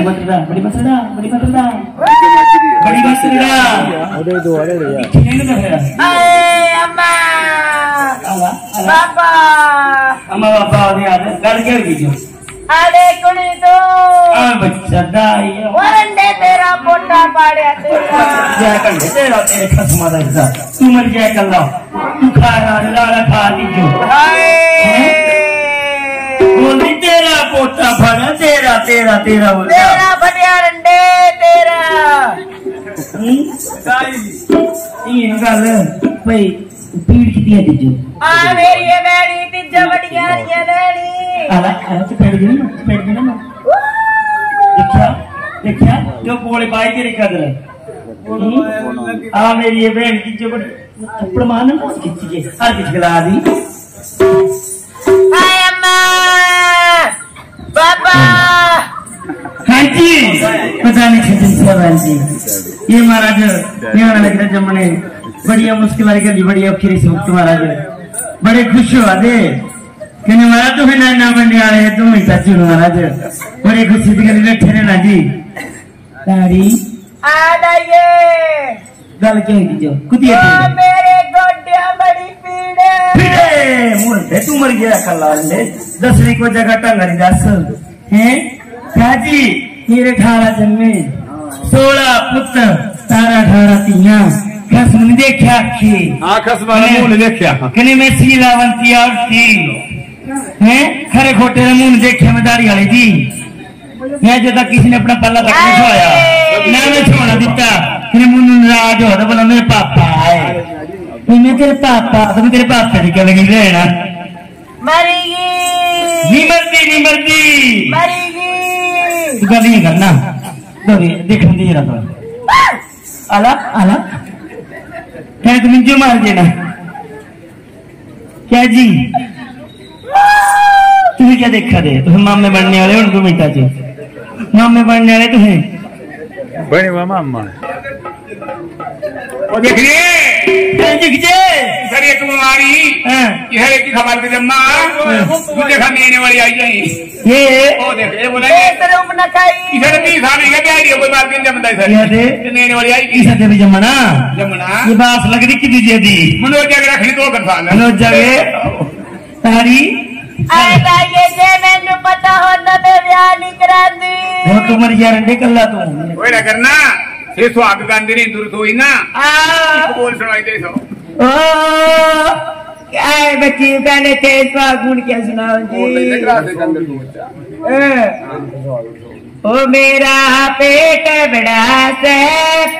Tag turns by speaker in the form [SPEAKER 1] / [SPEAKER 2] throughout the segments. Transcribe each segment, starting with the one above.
[SPEAKER 1] बड़ी मतड़ा बड़ी मतड़ा बड़ी मतड़ा बड़ी मतड़ा
[SPEAKER 2] अरे दो अरे यार
[SPEAKER 1] खेल में है
[SPEAKER 3] आए अम्मा पापा
[SPEAKER 1] अम्मा बाबा ने आ गल के की जो
[SPEAKER 3] अरे कुड़ी तो
[SPEAKER 1] आ बच्चा दाई
[SPEAKER 3] वरंडे तेरा पोटा पाड़े तेरा
[SPEAKER 1] जय कर तेरा तेरे खसमा दा हिस्सा तू मर जाए कल्ला तू खा रहा लाला खा ली जो
[SPEAKER 3] हाय
[SPEAKER 1] बोली तेरा पोटा फड़ा तेरा तेरा बोल
[SPEAKER 3] तेरा बढ़िया रंडे तेरा।
[SPEAKER 1] ये गल भाई पीड़ कितनी है तीजो
[SPEAKER 3] आ मेरी ये बेड़ी तिज्जा बढ़िया ये बेड़ी।
[SPEAKER 1] आला तो पेड़ गई ना पेड़ गई ना। देखा देखा जो बोले बाई तेरी कदर। है आ मेरी ये बहन की जो बड़ी प्रमाण खिंच के हर किस गला दी
[SPEAKER 3] हाय अम्मा पापा
[SPEAKER 1] हाँ जी पता नहीं खिंचन से बहन जी ये महाराज ये वाला लग रहा जमने बढ़िया मुश्किल आई बढ़िया से मुक्त महाराज बड़े खुश हो आदे कहने महाराज तुम्हें ना ना बनने हैं तुम ही चाचू महाराज। बड़े खुशी से गली बैठे रहना जी। तारी
[SPEAKER 3] आ जाइए
[SPEAKER 1] गल क्यों की जो? कुतिया
[SPEAKER 3] आ मेरे गोड्या बड़ी पीड़। है
[SPEAKER 1] फिरे मुर्दे तू मर गया कल्ला ले। दसवीं को जगह टंगरी दस। हैं? क्या जी? मेरे अठारह जन्मे। सोलह पुत्र तारा अठारह तिया खसम ने देखा आखी।
[SPEAKER 2] आखस वाला मुँह देखा
[SPEAKER 1] कने में शीलावंती और थी हैं? खरे खोटे ने मुँह देखा मैं दाढ़ी वाली थी। मैं जो तक किसी ने अपना पल्ला तक नहीं छोड़ा। ना मैं छोड़ा दिता कने मुँह ने नाराज़ हो तो बोला मेरे पापा आए। तो मैं तेरे पापा तो मैं तेरे पापा की क्या लगी रहना
[SPEAKER 3] मरेगी।
[SPEAKER 1] नहीं मरती नहीं मरती।
[SPEAKER 3] मरेगी।
[SPEAKER 1] तू गल नहीं करना। देखने दे रहा आला आला क्या तुम जो मार देना क्या जी तुम्हें क्या देखा दे तुम मामे बनने वाले हो उनको मिटा जी मामे बनने वाले तुम्हें
[SPEAKER 2] बने मामा
[SPEAKER 4] वो
[SPEAKER 1] दिख जे
[SPEAKER 4] सर
[SPEAKER 1] हाँ,
[SPEAKER 4] यह है। कि खबर के जम्मा तू देखा नेने वाली आई जाई
[SPEAKER 1] ये।
[SPEAKER 4] ओ देख ये बोला
[SPEAKER 3] ये तरफ़ न खाई।
[SPEAKER 4] इधर भी सामने के प्यारी कोई बात नहीं जमदा सर ये नेने वाली आई की
[SPEAKER 1] इसे भी जमना।
[SPEAKER 4] जमना।
[SPEAKER 1] ये बात लग रही कि तुझे दी
[SPEAKER 4] मनोज रखनी तो कर
[SPEAKER 1] मनोज जगे तारी।
[SPEAKER 3] आए जाइए जे मैंने पता हो न ते ब्याह नहीं करांदी।
[SPEAKER 1] वो तो कल्ला तू।
[SPEAKER 4] ओए ना करना ये सुहाग गांधी ने दूर सोई ना। बोल सुनाई दे सो
[SPEAKER 3] क्या है बच्ची पहले थे गुण क्या सुनाओ जी।
[SPEAKER 4] ग्रास के अंदर
[SPEAKER 3] ए, ओ मेरा पेट बड़ा से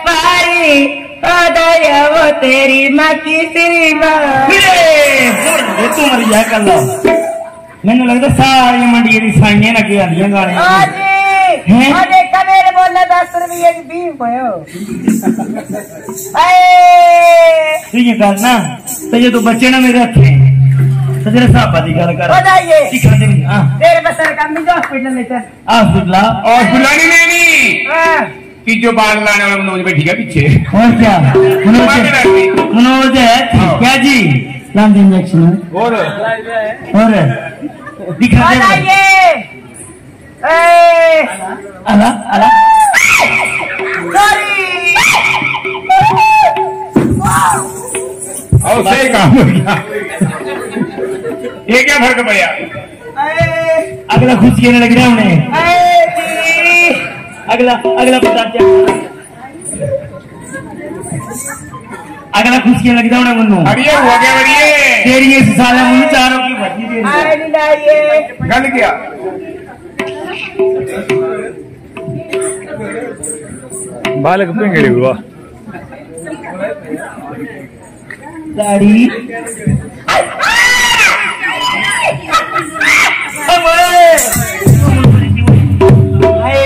[SPEAKER 3] पारी ओ दया वो तेरी माँ की तेरी माँ
[SPEAKER 1] तू मर गया कल्ला मैंने लगता सारी मंडी दी साइयाँ ना के आंदियाँ गाने
[SPEAKER 3] जी
[SPEAKER 1] हैं?
[SPEAKER 3] बोला दस रुपये की बीम भयो अये
[SPEAKER 1] तू ये करना तो ये तो बच्चे ना मेरे हथे तो तेरे साहब दी गल कर
[SPEAKER 3] बताइए।
[SPEAKER 1] दिखा दे हाँ।
[SPEAKER 3] तेरे बसर का मिल हॉस्पिटल में चल
[SPEAKER 1] हॉस्पिटल
[SPEAKER 4] और फुलानी नहीं
[SPEAKER 3] हाँ।
[SPEAKER 4] कि जो बाल लाने वाला मनोज बैठी है पीछे।
[SPEAKER 1] और क्या? मनोज मनोज है क्या जी? लांद इंजेक्शन
[SPEAKER 4] और?
[SPEAKER 1] और? दिखा दे।
[SPEAKER 4] और सही काम हो गया। ये क्या फ़र्क पड़ा
[SPEAKER 1] अगला खुश कहने लग रहा है उन्हें अगला अगला बता क्या? अगला खुश कहने लग रहा है उन्हें मुन्नू।
[SPEAKER 4] अड़िए हुआ क्या बड़िए
[SPEAKER 1] तेरी इस साले मुन्नू चारों की भट्टी दे रही है
[SPEAKER 4] गल क्या।
[SPEAKER 2] बालक पिंगड़ी हुआ
[SPEAKER 1] दाढ़ी।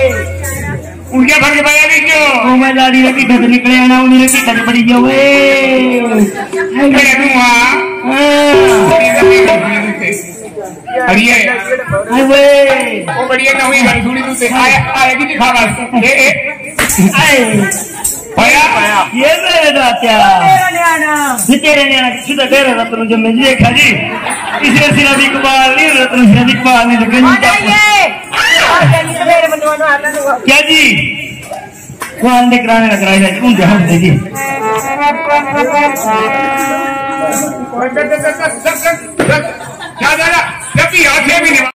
[SPEAKER 4] उनके फ़र्क पड़ा नहीं क्यों?
[SPEAKER 1] मैं दाढ़ी रखी घर निकले आना उन्हें रखी घर बड़ी गया वे
[SPEAKER 4] अरे
[SPEAKER 1] वे
[SPEAKER 4] वो बढ़िया ना हुई गाड़ी थोड़ी दूर से आया आया कि दिखा बात ए ए
[SPEAKER 1] आए
[SPEAKER 4] पाया पाया
[SPEAKER 1] ये मेरे दात्या
[SPEAKER 3] मेरा न्याना
[SPEAKER 1] ये तेरे ने सीधा कह रहा रत्न जो मैं देखा जी इसे सिरा भी कबाल नहीं रत्न सिरा भी कबाल नहीं तो
[SPEAKER 3] बताइए
[SPEAKER 1] क्या जी वो अंधे कराने लग रहा है उन ध्यान दे जी
[SPEAKER 4] क्या दादा जब भी आँखें भी नहीं